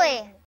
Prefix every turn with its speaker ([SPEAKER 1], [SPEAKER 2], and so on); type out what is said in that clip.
[SPEAKER 1] Exactly.